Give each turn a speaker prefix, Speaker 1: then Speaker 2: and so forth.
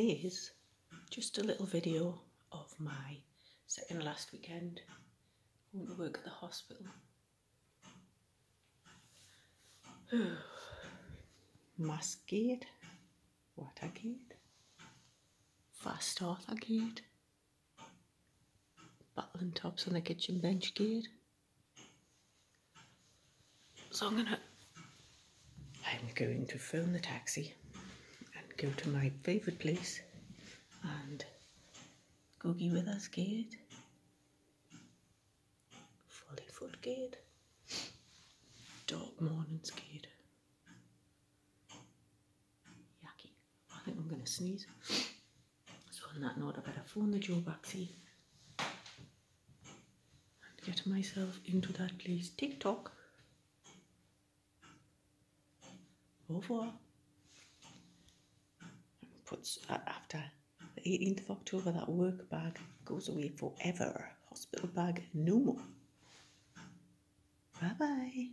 Speaker 1: is just a little video of my second last weekend. I went to work at the hospital. Mask gate, water gate, fast starter gate, battling tops on the kitchen bench gate. So I'm gonna I'm going to phone the taxi go to my favourite place and Googie Withers Gate, Follyfoot Gate, Dog Mornings Gate. Yucky. I think I'm going to sneeze. So on that note, I better phone the Joe Baxi and get myself into that place. TikTok. Au revoir. Puts uh, after the 18th of October, that work bag goes away forever. Hospital bag, no more. Bye bye.